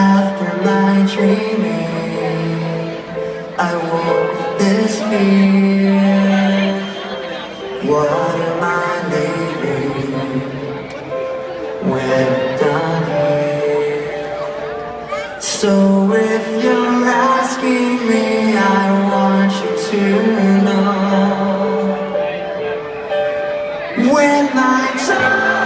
After my dreaming, I walk with this fear. What am I leaving when done here? So if you're asking me, I want you to know when my time.